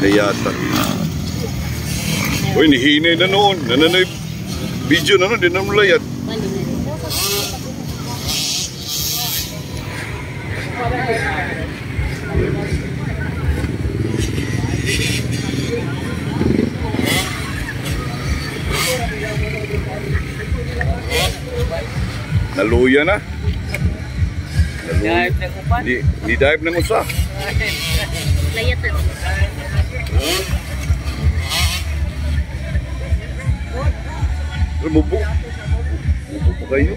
Layata. Uy, nihinay na noon. Nananay video na noon. Di na mulayat. Naluya na. Dive ng upan. Di, di dive na mo sa. Layat Mubo. Mubo pa kayo.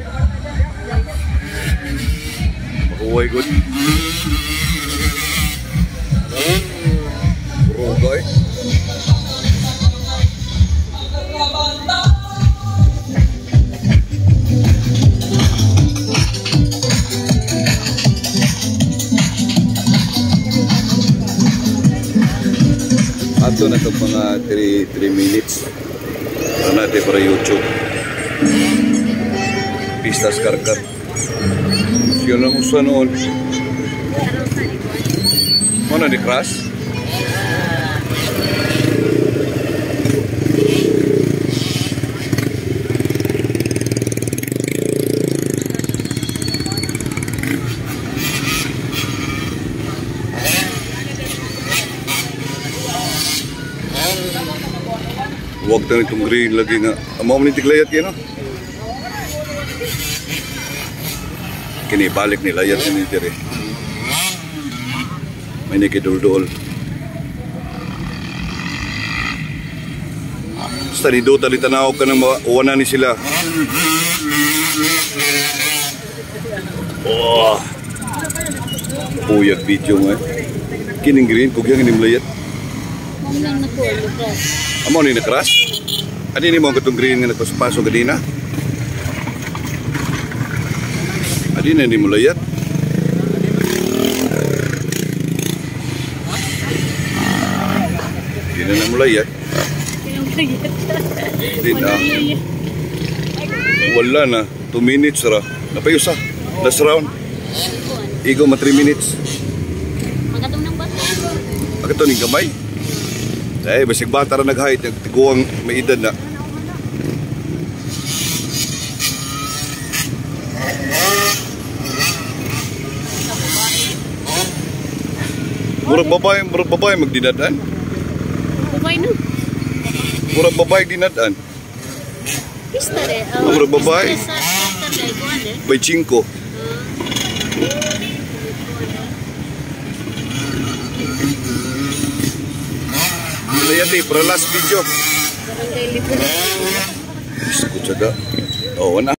Makuhay ko. Puro Ato na itong mga 3, 3 minutes. Ano natin para YouTube. Pistas karkar. Yun ang usa noon. Ano ni crash? Huwag na itong green lagi nga. Amo mo ni tiglayat yan, no? Kini balik ni layat ni dire. May nakidul-dul. Basta ni Dota ni tanaw ka ng uwanan ni sila. Oh. Puyag video mo eh. Kining green, kugyang inim layat. Mamang na po, lugas. Amo ni nakras? Ano ni mo katong green nga nagpasapaso ganina? Adi na ni mo layat? Di na na mo layat? Yung layat. Di na. Wala na. 2 minutes ra. Napayusa. Last round. Igo ma 3 minutes. Magatong ng bato. To ni gamay. Eh, basig bata ra nag-height. Tiguang may edad na. Murag babae, murag babae magdinadaan. Bukay na. Murag babae dinadaan. Pista re. Ang murag babae. Kuhan eh. By 5. Layati, para last video. Gusto ko tsaga. Oo na.